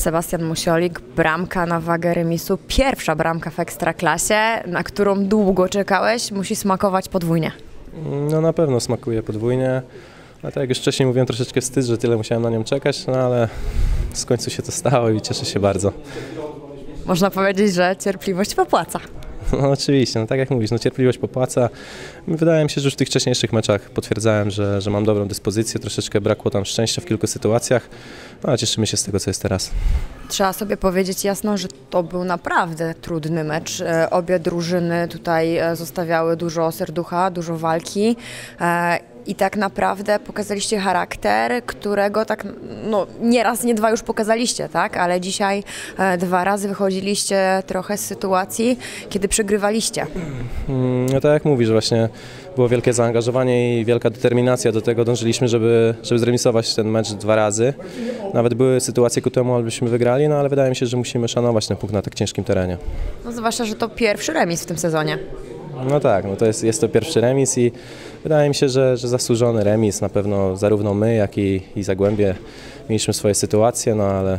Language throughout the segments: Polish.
Sebastian Musiolik, bramka na wagę remisu, pierwsza bramka w Ekstraklasie, na którą długo czekałeś, musi smakować podwójnie. No na pewno smakuje podwójnie. A tak jak już wcześniej mówiłem, troszeczkę wstyd, że tyle musiałem na nią czekać, no ale w końcu się to stało i cieszę się bardzo. Można powiedzieć, że cierpliwość popłaca. No oczywiście, no tak jak mówisz, no cierpliwość popłaca. Wydaje mi się, że już w tych wcześniejszych meczach potwierdzałem, że, że mam dobrą dyspozycję, troszeczkę brakło tam szczęścia w kilku sytuacjach, no ale cieszymy się z tego, co jest teraz. Trzeba sobie powiedzieć jasno, że to był naprawdę trudny mecz. E, Obie drużyny tutaj e, zostawiały dużo serducha, dużo walki. I tak naprawdę pokazaliście charakter, którego tak no, nie raz, nie dwa już pokazaliście, tak? Ale dzisiaj e, dwa razy wychodziliście trochę z sytuacji, kiedy przegrywaliście. Mm, No tak jak mówisz, właśnie było wielkie zaangażowanie i wielka determinacja do tego. Dążyliśmy, żeby, żeby zremisować ten mecz dwa razy. Nawet były sytuacje ku temu, abyśmy wygrali, no ale wydaje mi się, że musimy szanować ten punkt na tak ciężkim terenie. No, zwłaszcza, że to pierwszy remis w tym sezonie. No tak, no to jest, jest to pierwszy remis i wydaje mi się, że, że zasłużony remis. Na pewno zarówno my, jak i, i Zagłębie mieliśmy swoje sytuacje, no ale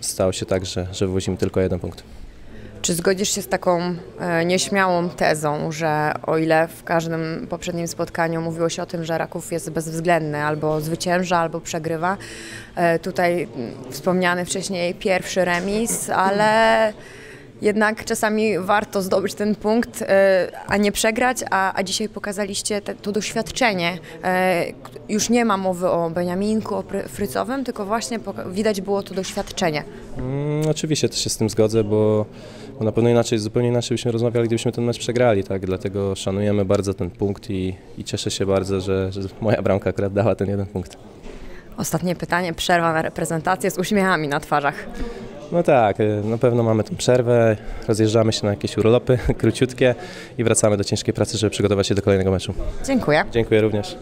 stało się tak, że, że wywozimy tylko jeden punkt. Czy zgodzisz się z taką e, nieśmiałą tezą, że o ile w każdym poprzednim spotkaniu mówiło się o tym, że Raków jest bezwzględny, albo zwycięża, albo przegrywa, e, tutaj mm, wspomniany wcześniej pierwszy remis, ale jednak czasami warto zdobyć ten punkt, e, a nie przegrać, a, a dzisiaj pokazaliście te, to doświadczenie. E, Już nie ma mowy o Beniaminku, o Frycowym, tylko właśnie widać było to doświadczenie. Mm, oczywiście też się z tym zgodzę, bo, bo na pewno inaczej, zupełnie inaczej byśmy rozmawiali, gdybyśmy ten mecz przegrali, tak? Dlatego szanujemy bardzo ten punkt i, i cieszę się bardzo, że, że moja bramka akurat dała ten jeden punkt. Ostatnie pytanie, przerwa na reprezentację z uśmiechami na twarzach. No tak, y, na pewno mamy tę przerwę, rozjeżdżamy się na jakieś urlopy króciutkie i wracamy do ciężkiej pracy, żeby przygotować się do kolejnego meczu. Dziękuję. Dziękuję również.